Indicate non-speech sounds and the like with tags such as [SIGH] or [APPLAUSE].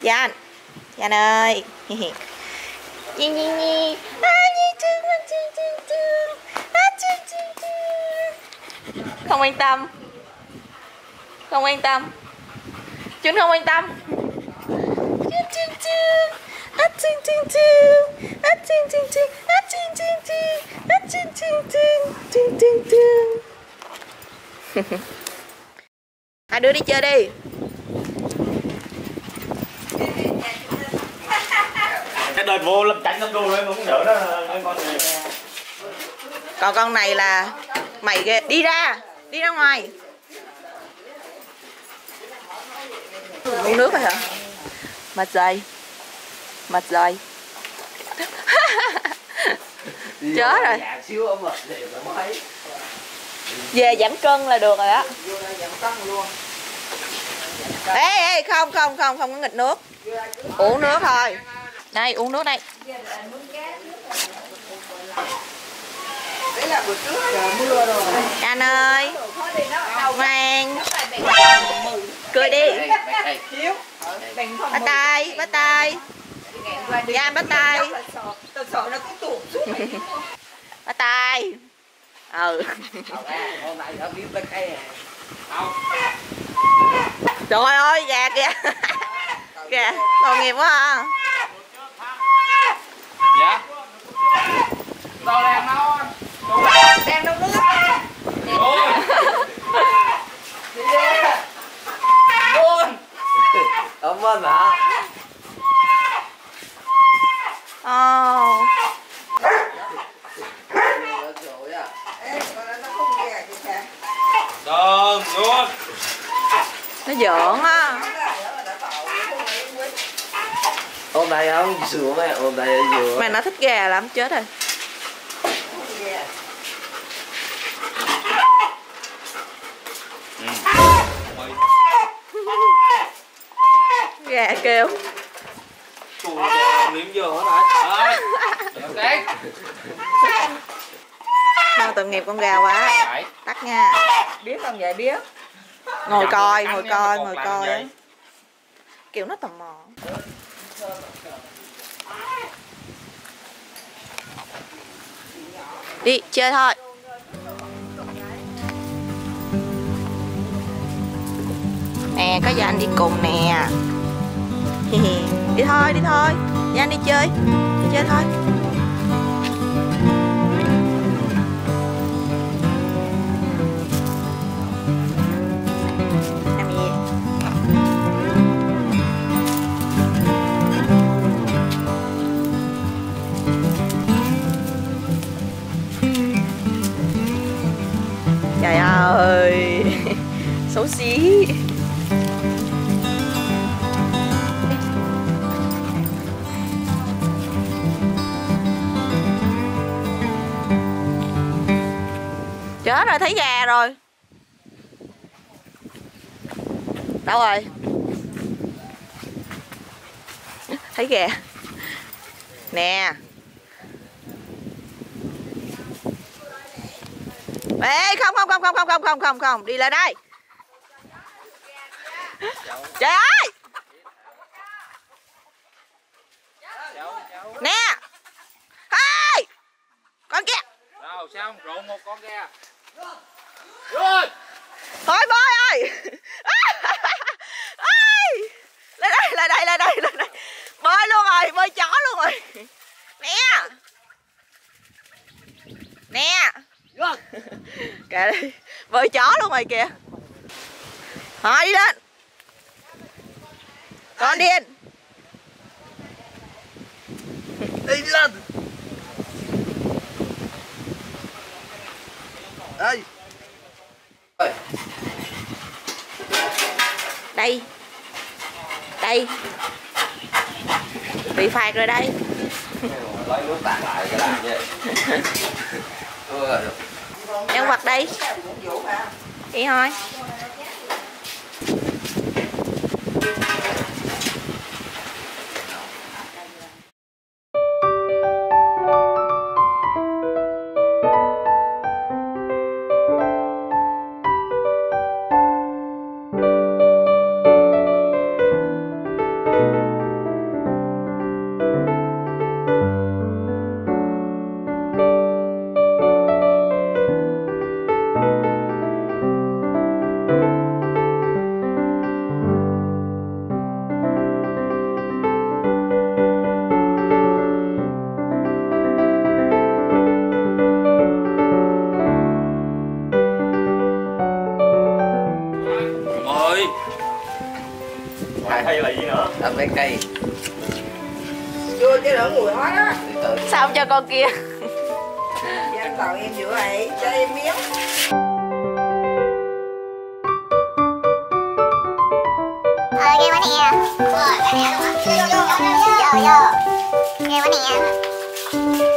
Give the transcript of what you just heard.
Jan Jan ơi. Nhi nhi nhi. À, nhi trưng, à, trưng, trưng, trưng. À, trưng, trưng, trưng. Không quan tâm. Không quan tâm. Chúng không quan tâm. Trứng trứng trứng À trứng trứng trứng À trứng trứng trứng À trứng trứng trứng À trứng trứng trứng Trứng trứng trứng À [LAUGHS] đưa đi chơi đi cái đợt vô lâm tránh lâm đôi cũng đỡ đó con này. Còn con này là mày ghê. Đi ra đi ra ngoài. Uống nước rồi hả? Mệt rồi. Mệt rồi. [LAUGHS] Chết rồi. Về giảm cân là được rồi á ê ê không không không không có nghịch nước. Uống nước thôi. Đây uống nước đây. Anh ơi. Ngoan cười đi. Bắt tay bắt tay. Dạ, bắt tay. bắt tay. Ừ trời ơi gà kìa. [LAUGHS] Gà tội nghiệp quá à dạ. Đồ đèn nấu đèn nấu nước. Luôn. Cảm ơn hả oh. Ờ. nó giỡn á. Hôm nay không? Sửa mẹ hôm nay vừa mà nó thích gà lắm chết rồi. Gà kêu. Chù giờ liếm giờ hết đấy Thôi tội nghiệp con gà quá? Tắt nha. Biết không? Vậy biết ngồi Dạ, coi ngồi coi ngồi coi. á. kiểu nó tò mò. Đi chơi thôi. Nè có gia anh đi cùng nè. Đi thôi đi thôi. Gia anh đi chơi. Đi chơi thôi xấu xí. Chết rồi thấy gà rồi. Đâu rồi? Thấy gà nè. Ê không không không không không không không không không. Đi lên đây trời ơi! Nè! Hai con kia! Đâu sao rộn một con gà rồi! Thôi bơi ơi! [LAUGHS] Ơi lên đây lên đây lên đây lên đây. Bơi luôn rồi bơi chó luôn rồi. Nè! Nè! [LAUGHS] Kìa đi bơi chó luôn rồi kìa. Thôi đi lên con điên đi lên. Đây đây. Đây. Bị phạt rồi đây. Lấy nước tạt lại cái làm vậy. Nhân vật đây. Đi thôi Đập mấy cây. Chưa chứ đỡ ngồi hết á. Sao không cho con kia? Dạ tàu em giữa ấy cho em miếng. Ờ, quá nè. Ghê quá nè. Vô quá Mình